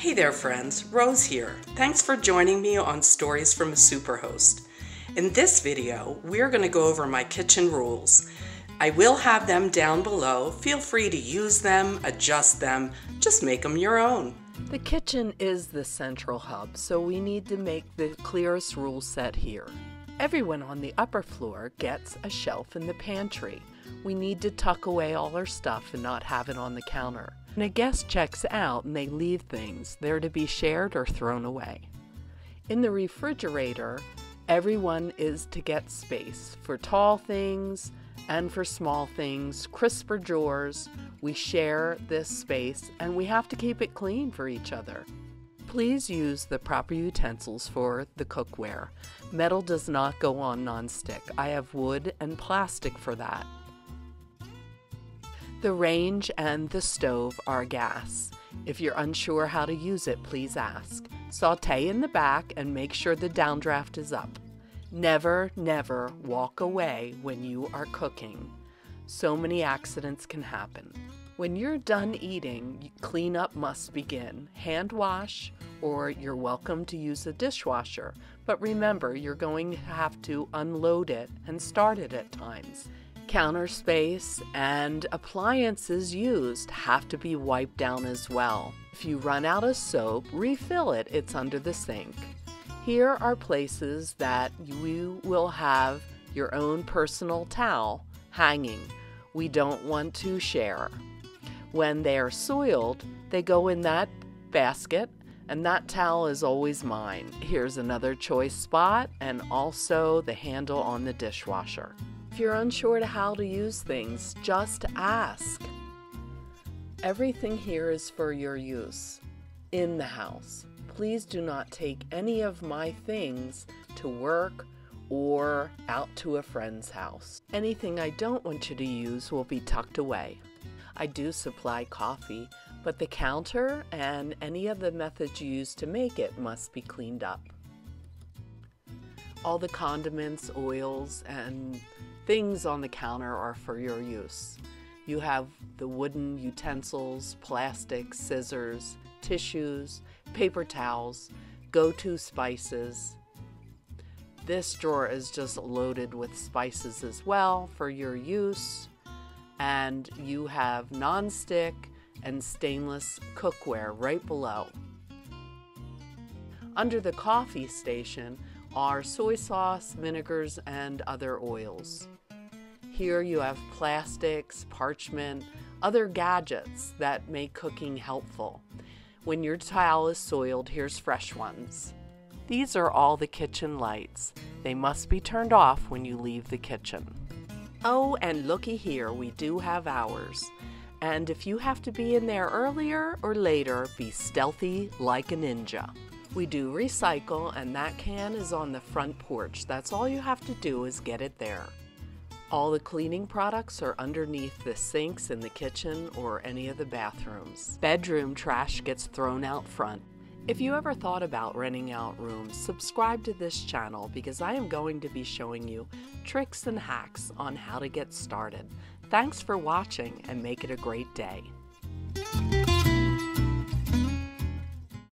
Hey there, friends. Rose here. Thanks for joining me on Stories from a Superhost. In this video, we're going to go over my kitchen rules. I will have them down below. Feel free to use them, adjust them, just make them your own. The kitchen is the central hub, so we need to make the clearest rule set here. Everyone on the upper floor gets a shelf in the pantry. We need to tuck away all our stuff and not have it on the counter. When a guest checks out and they leave things, they're to be shared or thrown away. In the refrigerator, everyone is to get space for tall things and for small things, crisper drawers. We share this space and we have to keep it clean for each other. Please use the proper utensils for the cookware. Metal does not go on nonstick. I have wood and plastic for that. The range and the stove are gas. If you're unsure how to use it, please ask. Saute in the back and make sure the downdraft is up. Never, never walk away when you are cooking. So many accidents can happen. When you're done eating, cleanup must begin. Hand wash, or you're welcome to use a dishwasher. But remember, you're going to have to unload it and start it at times. Counter space and appliances used have to be wiped down as well. If you run out of soap, refill it, it's under the sink. Here are places that you will have your own personal towel hanging. We don't want to share. When they are soiled, they go in that basket and that towel is always mine. Here's another choice spot and also the handle on the dishwasher. You're unsure to how to use things, just ask. Everything here is for your use in the house. Please do not take any of my things to work or out to a friend's house. Anything I don't want you to use will be tucked away. I do supply coffee, but the counter and any of the methods you use to make it must be cleaned up. All the condiments, oils, and things on the counter are for your use. You have the wooden utensils, plastic, scissors, tissues, paper towels, go to spices. This drawer is just loaded with spices as well for your use. And you have non-stick and stainless cookware right below. Under the coffee station are soy sauce, vinegars, and other oils. Here you have plastics, parchment, other gadgets that make cooking helpful. When your towel is soiled, here's fresh ones. These are all the kitchen lights. They must be turned off when you leave the kitchen. Oh, and looky here, we do have hours. And if you have to be in there earlier or later, be stealthy like a ninja. We do recycle, and that can is on the front porch. That's all you have to do is get it there. All the cleaning products are underneath the sinks in the kitchen or any of the bathrooms. Bedroom trash gets thrown out front. If you ever thought about renting out rooms, subscribe to this channel because I am going to be showing you tricks and hacks on how to get started. Thanks for watching and make it a great day.